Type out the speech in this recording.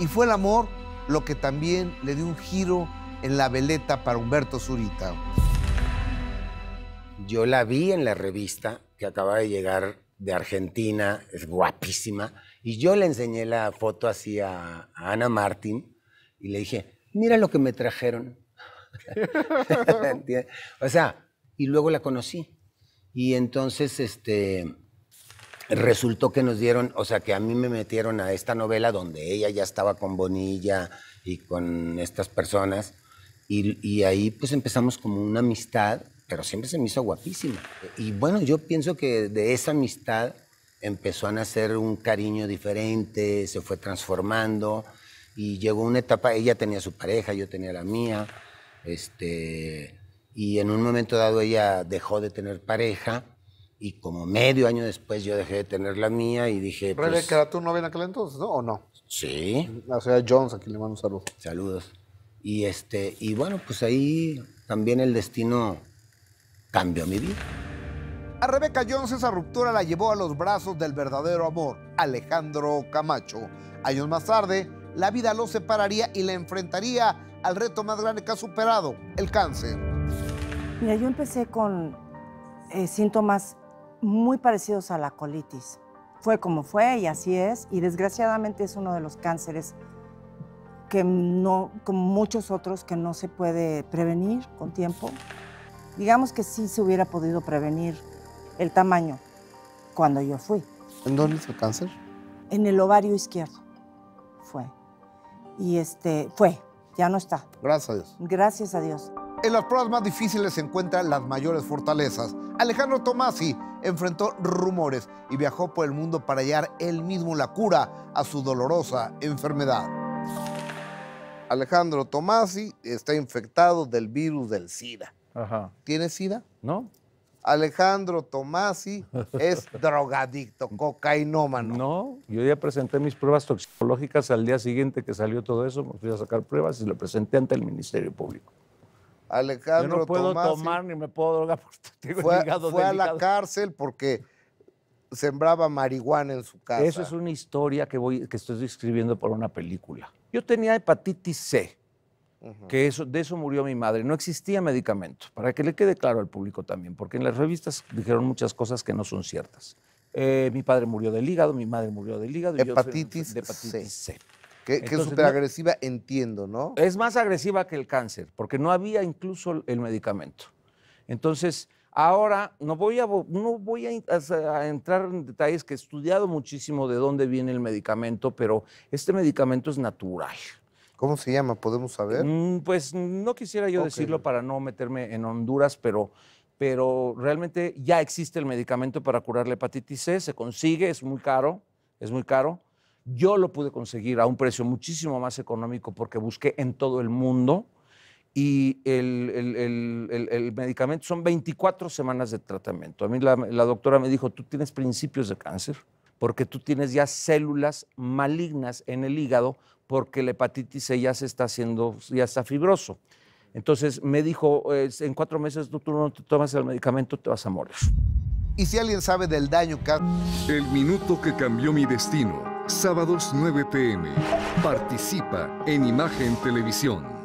Y fue el amor lo que también le dio un giro en la veleta para Humberto Zurita. Yo la vi en la revista que acaba de llegar de Argentina, es guapísima, y yo le enseñé la foto así a, a Ana Martín y le dije, mira lo que me trajeron. O sea, y luego la conocí. Y entonces, este, resultó que nos dieron, o sea, que a mí me metieron a esta novela donde ella ya estaba con Bonilla y con estas personas. Y, y ahí pues empezamos como una amistad, pero siempre se me hizo guapísima. Y bueno, yo pienso que de esa amistad empezó a nacer un cariño diferente, se fue transformando y llegó una etapa, ella tenía su pareja, yo tenía la mía, este, y en un momento dado ella dejó de tener pareja y como medio año después yo dejé de tener la mía y dije... pues, Rebeca, ¿era tu novia en aquel entonces, no? ¿O no? sí, La señora Jones, aquí le mando un saludo. saludos. Y, este, y bueno, pues ahí también el destino cambió mi vida. A Rebeca Jones esa ruptura la llevó a los brazos del verdadero amor, Alejandro Camacho. Años más tarde, la vida los separaría y la enfrentaría al reto más grande que ha superado, el cáncer. Mira, yo empecé con eh, síntomas muy parecidos a la colitis. Fue como fue y así es, y desgraciadamente es uno de los cánceres que no, como muchos otros, que no se puede prevenir con tiempo. Digamos que sí se hubiera podido prevenir el tamaño cuando yo fui. ¿En dónde el cáncer? En el ovario izquierdo fue. Y este, fue, ya no está. Gracias a Dios. Gracias a Dios. En las pruebas más difíciles se encuentran las mayores fortalezas. Alejandro Tomasi enfrentó rumores y viajó por el mundo para hallar él mismo la cura a su dolorosa enfermedad. Alejandro Tomasi está infectado del virus del SIDA. Ajá. ¿Tiene SIDA? ¿No? Alejandro Tomasi es drogadicto, cocainómano. No, yo ya presenté mis pruebas toxicológicas al día siguiente que salió todo eso, me fui a sacar pruebas y lo presenté ante el Ministerio Público. Yo Alejandro no puedo Tomasi tomar ni me puedo drogar porque tengo fue, el hígado fue a la cárcel porque sembraba marihuana en su casa. Eso es una historia que, voy, que estoy escribiendo para una película. Yo tenía hepatitis C, que eso, de eso murió mi madre. No existía medicamento, para que le quede claro al público también, porque en las revistas dijeron muchas cosas que no son ciertas. Eh, mi padre murió del hígado, mi madre murió del hígado. y yo Hepatitis de hepatitis C. Que, que es súper agresiva, entiendo, ¿no? Es más agresiva que el cáncer, porque no había incluso el medicamento. Entonces, ahora no voy a, no voy a, a- entrar en detalles que he estudiado muchísimo de dónde viene el medicamento, pero este medicamento es natural. ¿Cómo se llama? ¿Podemos saber? Mm, Pues no quisiera yo Ok. decirlo para no meterme en Honduras, pero, pero realmente ya existe el medicamento para curar la hepatitis C, se consigue, es muy caro, es muy caro. Yo lo pude conseguir a un precio muchísimo más económico porque busqué en todo el mundo y el, el- el- el- el medicamento son 24 semanas de tratamiento. A mí la, la doctora me dijo, tú tienes principios de cáncer porque tú tienes ya células malignas en el hígado porque la hepatitis C ya se está haciendo, ya está fibroso. Entonces me dijo, "Eh, en cuatro meses tú, tú no te tomas el medicamento, te vas a morir. Y si alguien sabe del daño que. El minuto que cambió mi destino. Sábados 9 pm. Participa en Imagen Televisión.